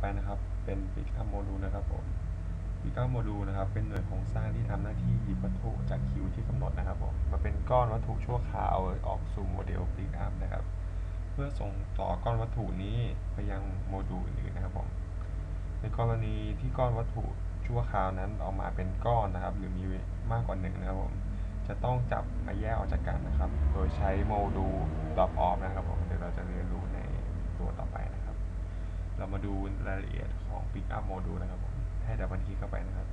ไปนะครับ เป็น Pickup Module นะครับผม Pickup Module นะครับ เป็นหน่วยโครงสร้างที่ทำหน้าที่หยิบวัตถุจากคิวที่กำหนดนะครับผมมาเป็นก้อนวัตถุชั่วคราวออกสู่โมเดล Pickup นะครับ เพื่อส่งต่อก้อนวัตถุนี้ไปยังโมดูลอื่นๆนะครับผมในกรณีที่ก้อนวัตถุชั่วคราวนั้นออกมาเป็นก้อนนะครับ หรือมีมากกว่าหนึ่งนะครับผมจะต้องจับมาแยกออกจากกันนะครับ โดยใช้โมดูล drop off นะครับผมเดี๋ยวเราจะเรียนรู้ในตัวต่อไปนะครับ เรามาดูรายละเอียดของ Pickup Module นะครับผมให้ดับเบิลคลิกเข้าไปนะครับ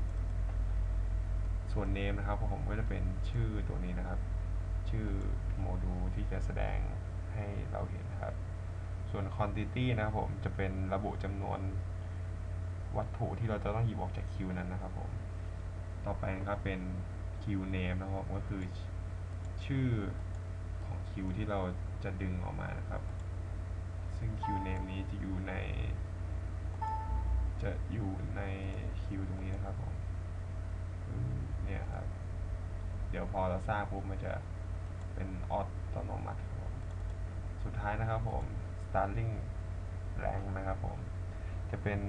ส่วน name นะครับผมก็จะเป็นชื่อตัวนี้นะครับ ชื่อโมดูลที่จะแสดงให้เราเห็นนะครับ ส่วน quantity นะครับผมจะเป็นระบุจำนวนวัตถุที่เราจะต้องหยิบออกจากคิวนั้นนะครับผม ต่อไปนะครับเป็น queue name นะครับผมก็คือชื่อของคิวที่เราจะดึงออกมานะครับ จะอยู่ในคิวตรงนี้นะครับผมเนี่ยครับ เดี๋ยวพอเราสร้างปุ๊บมันจะเป็นออโตโนมัติครับผมสุดท้ายนะครับผม starting rank นะครับผม จะเป็น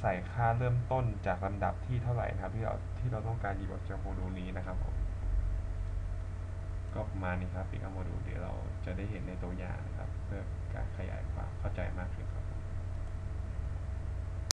ใส่ค่าเริ่มต้นจากลำดับที่เท่าไหร่นะครับ ที่เราที่เราต้องการหยิบออกจากโมดูลนี้นะครับผมก็ประมาณนี้ครับปีกโมดูลเดี๋ยวเราจะได้เห็นในตัวอย่างนะครับ เพื่อการขยายความเข้าใจ